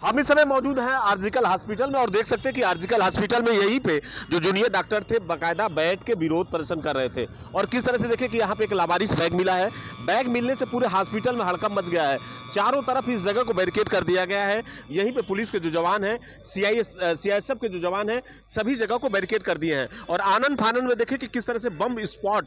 हम इस समय मौजूद हैं आर्जिकल हॉस्पिटल में और देख सकते हैं कि आर्जिकल हॉस्पिटल में यहीं पे जो जूनियर डॉक्टर थे, बकायदा बैठ के विरोध प्रदर्शन कर रहे थे। और किस तरह से देखें कि यहाँ पे एक लावारिस बैग मिला है बैग मिलने से पूरे हॉस्पिटल में हड़कम मच गया है। चारों तरफ़ इस जगह को बैरिकेड कर दिया गया है। यहीं पे पुलिस के जो जवान हैं सी आई के जो जवान हैं, सभी जगह को बैरिकेड कर दिए हैं। और आनंद फानंद में देखें कि किस तरह से बम स्पॉट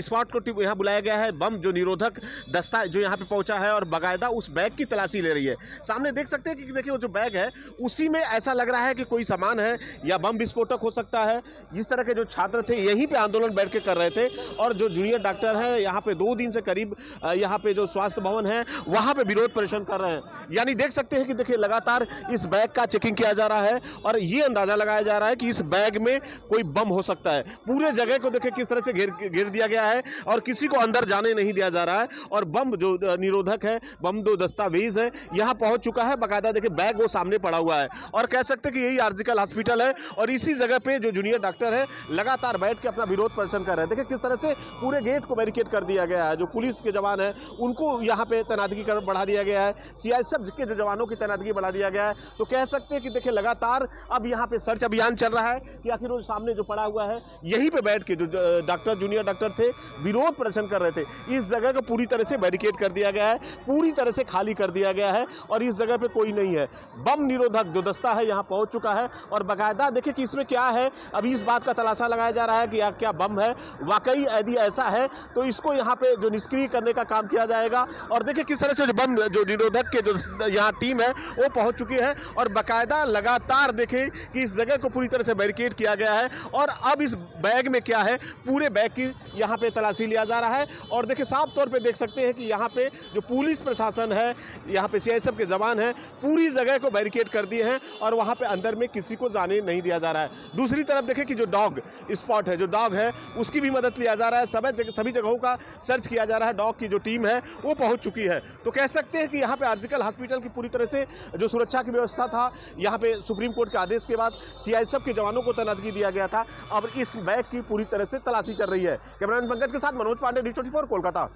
स्पॉट को यहाँ बुलाया गया है। बम जो निरोधक दस्ता जो यहाँ पे पहुँचा है और बाकायदा उस बैग की तलाशी ले रही है। सामने देख सकते हैं कि देखिए वो जो बैग है, उसी में ऐसा लग रहा है कि कोई सामान है या बम विस्फोटक हो सकता है। जिस तरह के जो छात्र थे, यहीं पे आंदोलन बैठ के कर रहे थे। और जो जूनियर डॉक्टर है, यहाँ पे दो दिन से करीब यहाँ पे जो स्वास्थ्य भवन है, वहाँ पे विरोध प्रदर्शन कर रहे हैं। यानी देख सकते हैं कि देखिए, लगातार इस बैग का चेकिंग किया जा रहा है और ये अंदाज़ा लगाया जा रहा है कि इस बैग में कोई बम हो सकता है। पूरे जगह को देखिए किस तरह से घेर घेर दिया गया है और किसी को अंदर जाने नहीं दिया जा रहा है और बम जो निरोधक है, बम जो दस्तावेज़ है, यहाँ पहुँच चुका है। बाकायदा देखिए, बैग वो सामने पड़ा हुआ है और कह सकते कि यही आर्जिकल हॉस्पिटल है और इसी जगह पे जो जूनियर डॉक्टर है, लगातार बैठ के अपना विरोध प्रदर्शन कर रहे हैं। देखिए, किस तरह से पूरे गेट को बैरिकेड कर दिया गया है, जो पुलिस के जवान है। उनको यहाँ पे तैनातगी कर बढ़ा दिया गया है। सीआईएसएफ के जो जवानों की तैनातगी बढ़ा दिया गया है। तो कह सकते हैं कि देखिए, लगातार अब यहाँ पे सर्च अभियान चल रहा है कि आखिर वो सामने जो पड़ा हुआ है, यहीं पे बैठ के जो डॉक्टर, जूनियर डॉक्टर थे, विरोध प्रदर्शन कर रहे थे। इस जगह को पूरी तरह से बैरिकेड कर दिया गया है, पूरी तरह से खाली कर दिया गया है और इस जगह पर कोई नहीं है। बम निरोधक जो दस्ता है, यहाँ पहुँच चुका है और बाकायदा देखिए कि इसमें क्या है। अभी इस बात का तलाशा लगाया जा रहा है कि क्या बम है। वाकई यदि ऐसा है तो इसको यहाँ पे जो निष्क्रिय करने का काम किया जाएगा। और देखिए किस तरह से जो बम, जो निरोधक के जो यहाँ टीम है, वो पहुँच चुकी है। और बाकायदा लगातार देखें कि इस जगह को पूरी तरह से बैरिकेड किया गया है। और अब इस बैग में क्या है, पूरे बैग की यहाँ पे तलाशी लिया जा रहा है। और देखिए साफ़ तौर पे देख सकते हैं कि यहाँ पे जो पुलिस प्रशासन है, यहाँ पे सीआईएसएफ के जवान हैं, पूरी जगह को बैरिकेड कर दिए हैं और वहाँ पे अंदर में किसी को जाने नहीं दिया जा रहा है। दूसरी तरफ़ देखें कि जो डॉग स्पॉट है, जो डॉग है, उसकी भी मदद लिया जा रहा है। सभी जगहों का सर्च किया जा रहा है। डॉग की जो टीम है, वो पहुँच चुकी है। तो कह सकते हैं कि यहाँ पे आर्जिकल हॉस्पिटल की पूरी तरह से जो सुरक्षा की व्यवस्था था, यहाँ पे सुप्रीम कोर्ट के आदेश के बाद सीआईएसएफ के जवानों को तैनातगी दिया गया था। अब इस बैग की पूरी तरह से तलाशी चल रही है। कैमरामैन पंकज के साथ मनोज पांडे, डी कोलकाता।